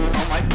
all my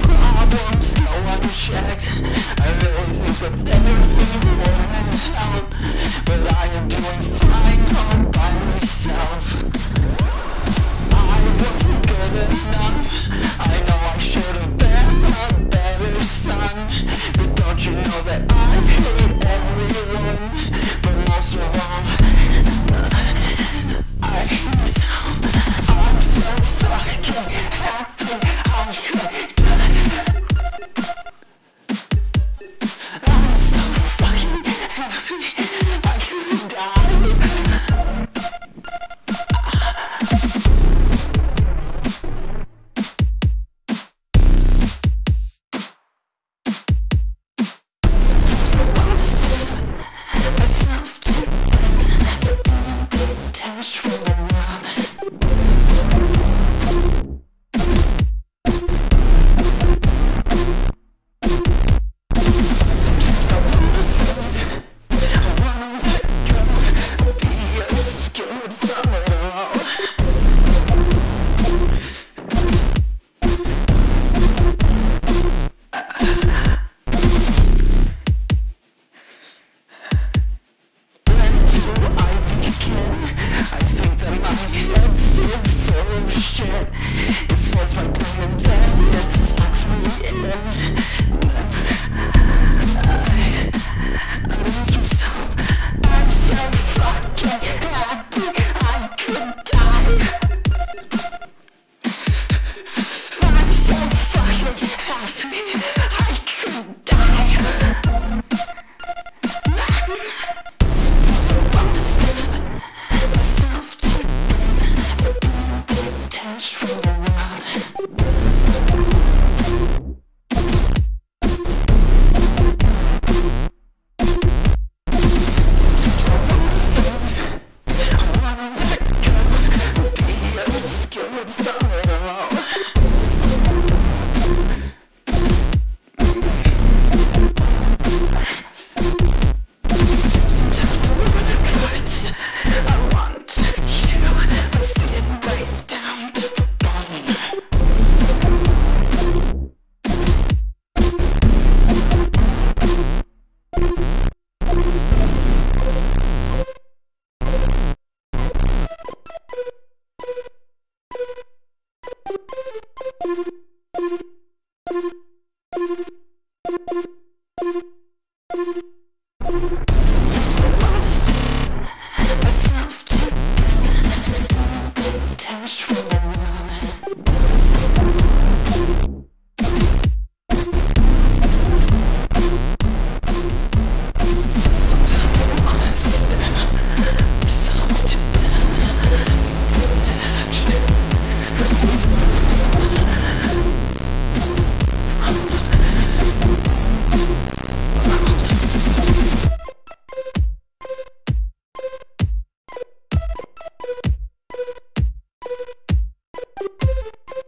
thank you.